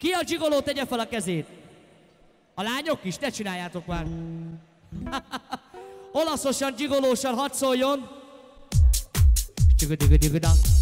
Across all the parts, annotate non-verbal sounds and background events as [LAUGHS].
Ki a zsigoló tegye fel a kezét? A lányok is, ne csináljátok már. [LAUGHS] Olaszosan, zsigolósan hadd szóljon. Csigodjigodigodak.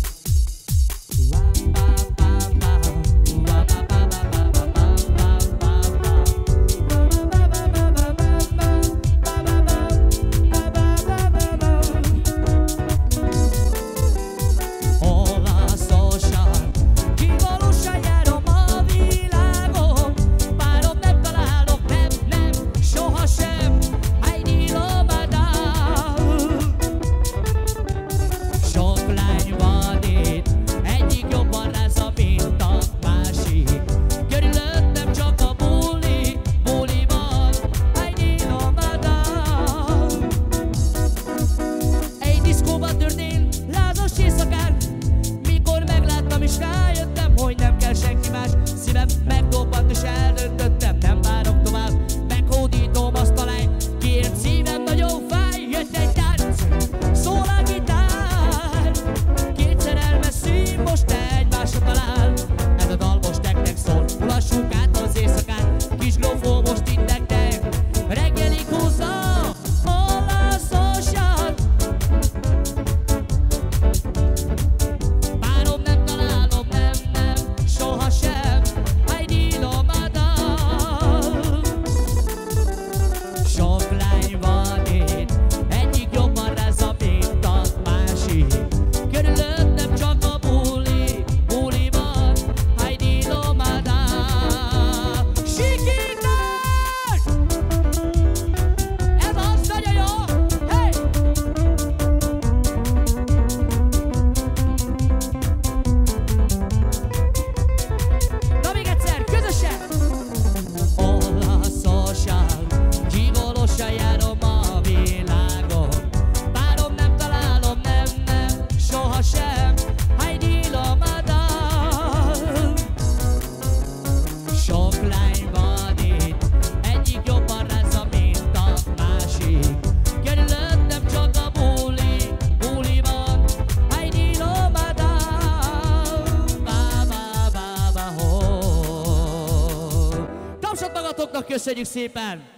Tapsot magatoknak, köszönjük szépen!